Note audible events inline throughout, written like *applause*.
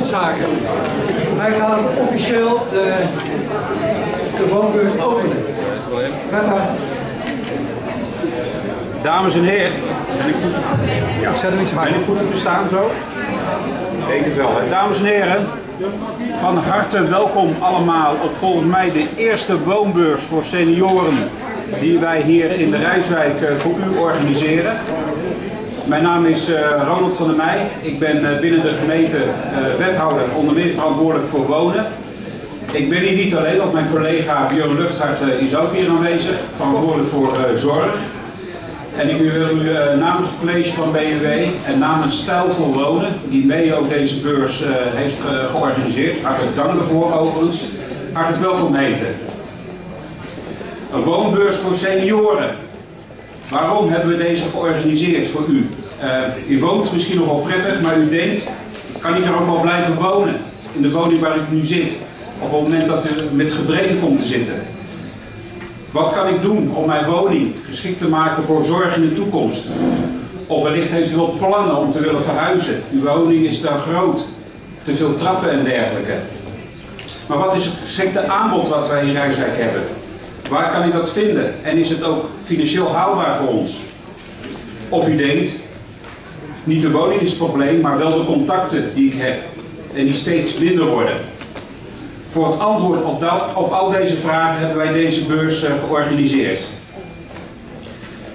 Grondzaken. Wij gaan officieel de, de woonbeurs openen. Wethouder. Dames en heren, ben ik goed, Ik zet hem iets ben ik goed te verstaan zo? Ik denk het wel. Dames en heren, van harte welkom allemaal op volgens mij de eerste woonbeurs voor senioren die wij hier in de Rijswijk eh, voor u organiseren. Mijn naam is eh, Ronald van der Meij. Ik ben eh, binnen de gemeente eh, wethouder onder meer verantwoordelijk voor wonen. Ik ben hier niet alleen, want mijn collega Björn Luchthart is ook hier aanwezig, verantwoordelijk voor zorg. En ik wil u namens het college van BMW en namens Stijlvol Wonen, die mee ook deze beurs heeft georganiseerd, hartelijk dank daarvoor overigens, hartelijk welkom heten. Een woonbeurs voor senioren. Waarom hebben we deze georganiseerd voor u? Eh, u woont misschien nog wel prettig, maar u denkt, kan ik er ook wel blijven wonen? In de woning waar ik nu zit, op het moment dat u met gebreken komt te zitten. Wat kan ik doen om mijn woning geschikt te maken voor zorg in de toekomst? Of wellicht heeft u wel plannen om te willen verhuizen. Uw woning is daar groot, te veel trappen en dergelijke. Maar wat is het geschikte aanbod wat wij in Rijswijk hebben? Waar kan ik dat vinden? En is het ook financieel haalbaar voor ons? Of u denkt, niet de woning is het probleem, maar wel de contacten die ik heb. En die steeds minder worden. Voor het antwoord op, op al deze vragen hebben wij deze beurs eh, georganiseerd.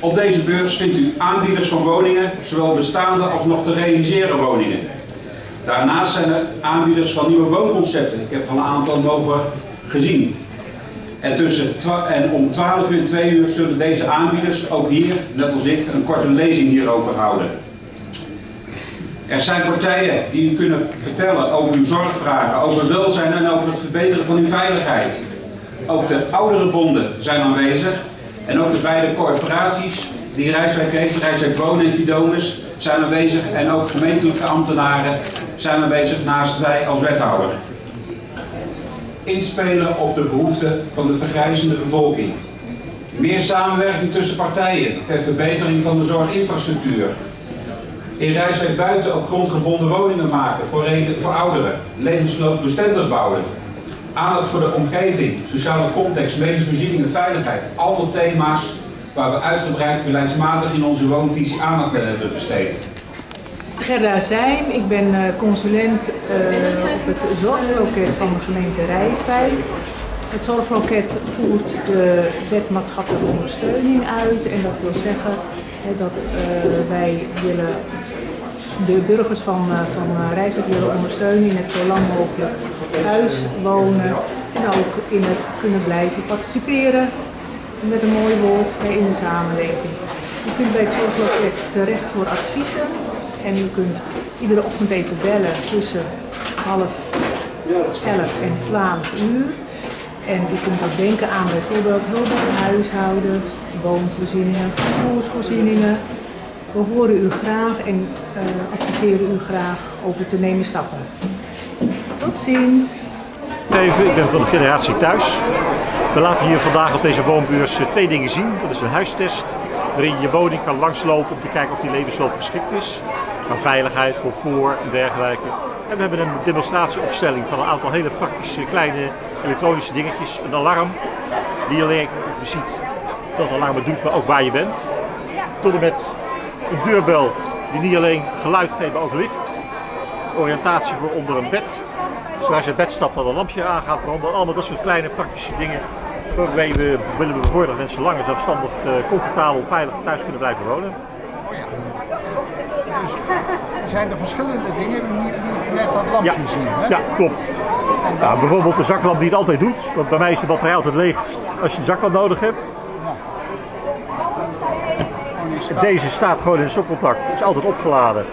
Op deze beurs vindt u aanbieders van woningen, zowel bestaande als nog te realiseren woningen. Daarnaast zijn er aanbieders van nieuwe woonconcepten. Ik heb van een aantal mogen gezien. En, tussen en om 12 uur en 2 uur zullen deze aanbieders ook hier, net als ik, een korte lezing hierover houden. Er zijn partijen die u kunnen vertellen over uw zorgvragen, over welzijn en over het verbeteren van uw veiligheid. Ook de oudere bonden zijn aanwezig en ook de beide corporaties die Rijswijk heeft, Rijswijk Wonen en Fidomus, zijn aanwezig en ook gemeentelijke ambtenaren zijn aanwezig naast wij als wethouder. Inspelen op de behoeften van de vergrijzende bevolking. Meer samenwerking tussen partijen ter verbetering van de zorginfrastructuur. In Rijswijk buiten ook grondgebonden woningen maken voor, voor ouderen, levensloopbestendig bouwen. Aandacht voor de omgeving, sociale context, medische voorziening en veiligheid. Allemaal thema's waar we uitgebreid beleidsmatig in onze woonvisie aandacht aan hebben besteed. Gerda Zijm, ik ben eh, consulent eh, op het zorgloket van de gemeente Rijswijk. Het zorgloket voert de wet maatschappelijke ondersteuning uit en dat wil zeggen dat eh, wij willen de burgers van, eh, van eh, Rijswijk willen ondersteunen in het zo lang mogelijk thuis wonen en ook in het kunnen blijven participeren met een mooi woord in de samenleving. U kunt bij het zorgloket terecht voor adviezen en u kunt iedere ochtend even bellen tussen half elf en 12 uur. En u kunt ook denken aan bijvoorbeeld hulp bij huishouden, woonvoorzieningen, vervoersvoorzieningen. We horen u graag en eh, adviseren u graag over te nemen stappen. Tot ziens! Even, ik ben van de generatie thuis. We laten hier vandaag op deze woonbeurs eh, twee dingen zien. Dat is een huistest waarin je woning kan langslopen om te kijken of die levensloop geschikt is. Naar veiligheid, comfort en dergelijke. En we hebben een demonstratieopstelling van een aantal hele praktische kleine elektronische dingetjes. Een alarm, die alleen ziet dat alarm het doet, maar ook waar je bent. Tot en met een deurbel die niet alleen geluid geeft, maar ook licht. Oriëntatie voor onder een bed. Zodra je in bed stapt, dat een lampje aan gaat branden. Allemaal dat soort kleine praktische dingen. Waarmee we willen bevorderen dat mensen langer zelfstandig, eh, comfortabel, veilig thuis kunnen blijven wonen. zijn er verschillende dingen die die net dat lampje Ja, zien. Hè? ja klopt. Nou, bijvoorbeeld de zaklamp die het altijd doet. Want bij mij is de batterij altijd leeg als je een zaklamp nodig hebt. Deze staat gewoon in stopcontact, is altijd opgeladen.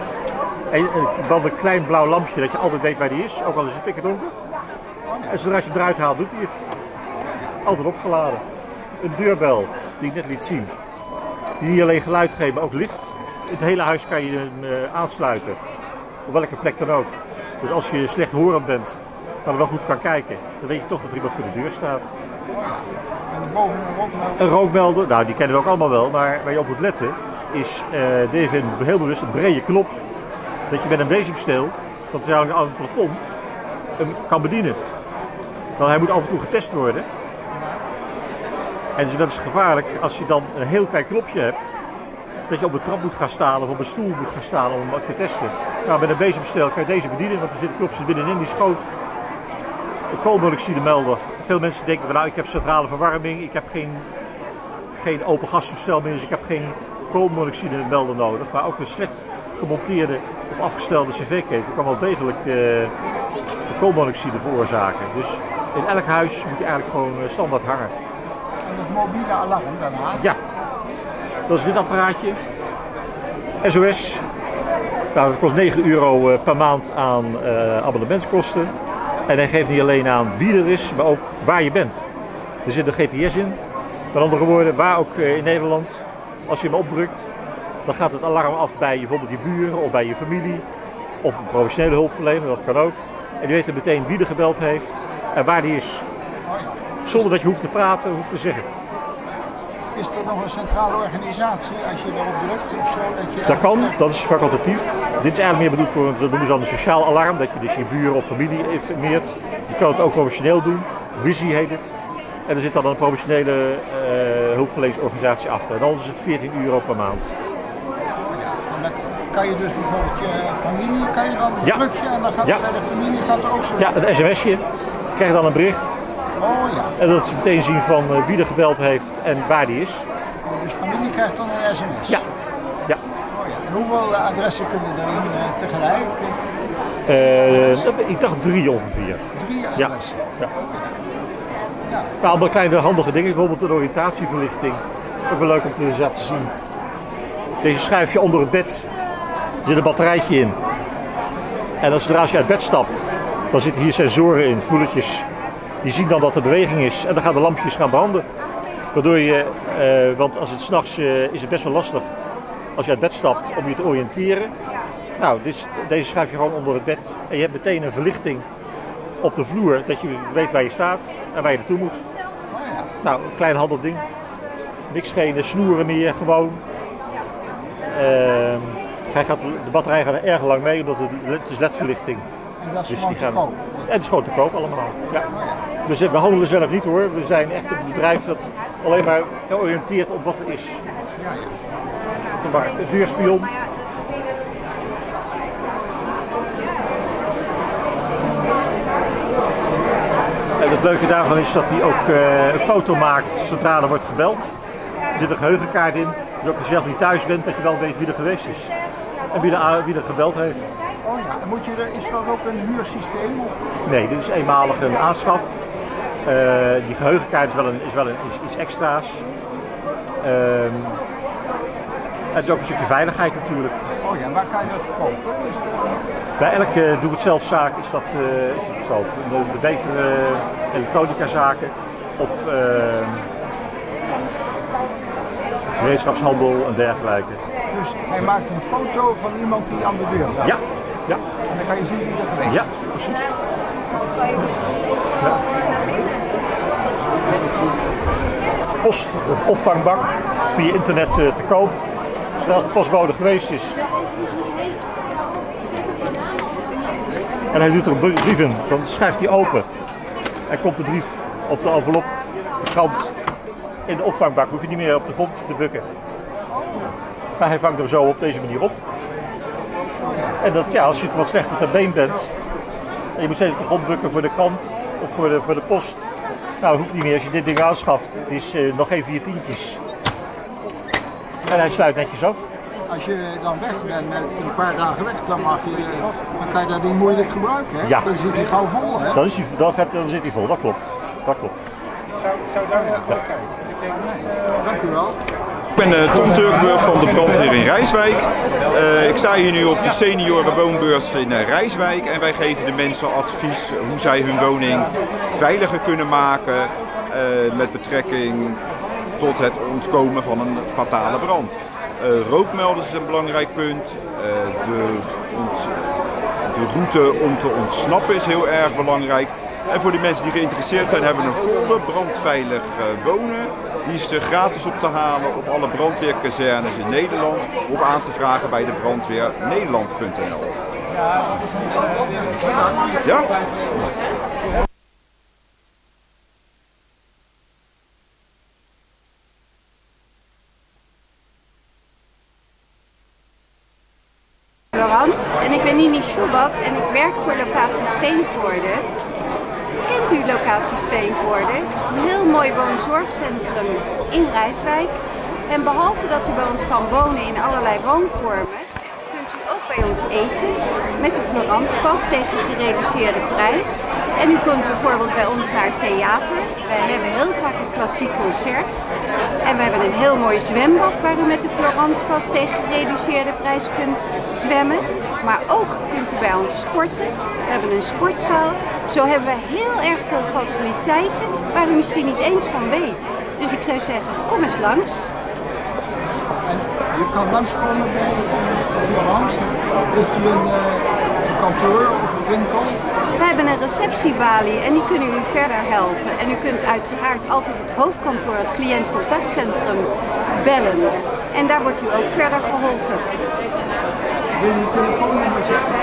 En eh, dan een klein blauw lampje dat je altijd weet waar die is, ook al is het pikken donker. En zodra je hem eruit haalt, doet hij het. Altijd opgeladen. Een deurbel, die ik net liet zien. Die niet alleen geluid geeft, maar ook licht. Het hele huis kan je hem eh, aansluiten. Op welke plek dan ook. Dus als je slecht horend bent, maar wel goed kan kijken, dan weet je toch dat er iemand voor de deur staat. En boven een rookmelder. Een nou die kennen we ook allemaal wel, maar waar je op moet letten is, eh DVN heel bewust een brede knop. Dat je met een bezemsteel dat hij aan het plafond hem kan bedienen. Want hij moet af en toe getest worden. En dat is gevaarlijk als je dan een heel klein knopje hebt. Dat je op de trap moet gaan staan of op een stoel moet gaan staan om hem te testen. Nou, met een bezemstel kan je deze bedienen, want er zitten knopjes binnenin die schoot. De koolmonoxide melder. Veel mensen denken van nou ik heb centrale verwarming, ik heb geen, geen open gastoestel meer, dus ik heb geen koolmonoxide melder nodig. Maar ook een slecht gemonteerde of afgestelde cv-keten kan wel degelijk uh, koolmonoxide veroorzaken. Dus in elk huis moet hij eigenlijk gewoon eh, standaard hangen. En het mobiele alarm daarnaast? Ja, dat is dit apparaatje. SOS. Nou, dat kost 9 euro eh, per maand aan uh, abonnementskosten. En hij geeft niet alleen aan wie er is, maar ook waar je bent. Er zit een GPS in. Met andere woorden, waar ook in Nederland. Als je hem opdrukt, dan gaat het alarm af bij bijvoorbeeld je buren of bij je familie. Of een professionele hulpverlener, dat kan ook. En die weet meteen wie er gebeld heeft en waar die is. Zonder dat je hoeft te praten, hoeft te zeggen. Is er nog een centrale organisatie als je erop drukt of zo? Dat, je dat kan, dat is facultatief. Dit is eigenlijk meer bedoeld voor, dat noemen ze dan een sociaal alarm, dat je dus je buren of familie informeert. Je kan het ook professioneel doen, Visie heet het. En er zit dan een professionele uh, hulpverleningsorganisatie achter. En dan is het 14 euro per maand. En dan kan je dus bijvoorbeeld je familie, kan je dan ja. druk je en dan gaat ja. bij de familie gaat er ook zo. Ja, een sms'je. Krijg je dan een bericht. En dat ze meteen zien van uh, wie er gebeld heeft en waar die is. Dus familie krijgt dan een sms? Ja. ja. Oh, ja. En hoeveel adressen kunnen erin uh, tegelijk? Uh, ik dacht drie ongeveer. Drie adressen? Ja. ja. ja. allemaal kleine handige dingen, bijvoorbeeld een oriëntatieverlichting. Ook wel leuk om te zien. Deze schuif je onder het bed. Er zit een batterijtje in. En als, zodra je uit bed stapt, dan zitten hier sensoren in, voelertjes die zien dan dat er beweging is en dan gaan de lampjes gaan branden. Waardoor je, uh, want als het s'nachts uh, is het best wel lastig als je uit bed stapt om je te oriënteren. Nou, dit, deze schuif je gewoon onder het bed en je hebt meteen een verlichting op de vloer dat je weet waar je staat en waar je naartoe moet. Nou, een klein handig ding. Niks geen snoeren meer, gewoon. Uh, hij gaat, de batterij gaat er erg lang mee omdat het, het is ledverlichting. En dat is dus te koop? En het is gewoon te koop allemaal. Ja. We, we handelen zelf niet hoor. We zijn echt een bedrijf dat alleen maar georiënteerd op wat er is. Ja, ja. De markt, de deurspion. En het leuke daarvan is dat hij ook uh, een foto maakt zodra er wordt gebeld. Er zit een geheugenkaart in, dus ook als je zelf niet thuis bent, dat je wel weet wie er geweest is. En wie er, wie er gebeld heeft. Oh ja, en moet je er, is dat ook een huursysteem? Of? Nee, dit is eenmalig een aanschaf. Uh, die geheugenkaart is wel, een, is wel een, iets, iets extra's. Uh, het is ook een stukje veiligheid natuurlijk. Oh ja, waar kan je dat kopen? Bij elke uh, doe-het-zelf-zaak is dat, uh, is dat te koop. De, de betere elektronica zaken of ehm, gereedschapshandel en dergelijke. Dus hij maakt een foto van iemand die aan de deur staat? Ja. ja. En dan kan je zien wie er geweest is? Ja, precies. Ja. Postopvangbak via internet uh, te koop. Zodra de postbode geweest is. En hij doet er in. Dan schrijft hij open. En komt de brief of de envelop, de krant, in de opvangbak. Hoef je niet meer op de grond te bukken. Maar hij vangt hem zo op deze manier op. En dat, ja, als je het wat slechter ter been bent, en je moet steeds op de grond bukken voor de krant of voor de, voor de post. Nou, dat hoeft niet meer als je dit ding aanschaft. Het is uh, nog geen vier tientjes. En hij sluit netjes af. Als je dan weg bent, een paar dagen weg, dan, mag je, dan kan je dat ding moeilijk gebruiken. Hè? Ja. Dan zit hij gauw vol. Hè? Dan, is hij, dan, gaat, dan zit hij vol, dat klopt. Dat klopt. Zou, zou daar ja. kijken? Dank u wel. Ik ben Tom Turkburg van de brandweer in Rijswijk. Uh, ik sta hier nu op de senioren woonbeurs in uh, Rijswijk en wij geven de mensen advies hoe zij hun woning veiliger kunnen maken uh, met betrekking tot het ontkomen van een fatale brand. rookmelders is een belangrijk punt. De, de route om te ontsnappen is heel erg belangrijk. En voor die mensen die geïnteresseerd zijn, hebben we een folder brandveilig wonen. Die is er gratis op te halen op alle brandweerkazernes in Nederland of aan te vragen bij de brandweernederland.nl. Ja? En ik ben Nini Schubat en ik werk voor locatie Steenvoorde. Kent u locatie Steenvoorde? Een heel mooi woonzorgcentrum in Rijswijk. En behalve dat u bij ons kan wonen in allerlei woonvormen, kunt u ook bij ons eten met de Florenspas tegen gereduceerde prijs. En u kunt bijvoorbeeld bij ons naar theater. Wij hebben heel vaak een klassiek concert. En we hebben een heel mooi zwembad waar u met de Florenspas tegen gereduceerde prijs kunt zwemmen. Maar ook kunt u bij ons sporten. We hebben een sportzaal. Zo hebben we heel erg veel faciliteiten waar u misschien niet eens van weet. Dus ik zou zeggen, kom eens langs. Je kan langskomen bij Florence. Heeft u een uh, kantoor of een winkel? We hebben een receptiebalie en die kunnen u verder helpen. En u kunt uiteraard altijd het hoofdkantoor, het cliëntcontactcentrum, bellen. En daar wordt u ook verder geholpen. Wil je uw telefoonnummer zeggen?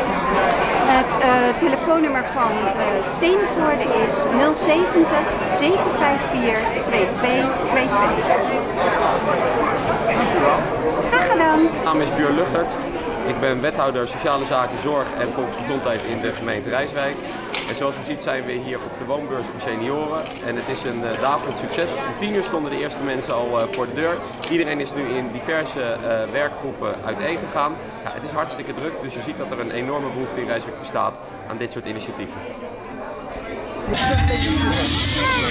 Het uh, telefoonnummer van uh, Steenvoorde is 070 754 2222. Graag gedaan. Mijn naam is Björn Luchtert. Ik ben wethouder sociale zaken, zorg en volksgezondheid in de gemeente Rijswijk. En zoals u ziet zijn we hier op de woonbeurs voor senioren. En het is een uh, daverend succes. Om tien uur stonden de eerste mensen al uh, voor de deur. Iedereen is nu in diverse uh, werkgroepen uiteengegaan. Ja, het is hartstikke druk, dus je ziet dat er een enorme behoefte in Rijswijk bestaat aan dit soort initiatieven. *laughs*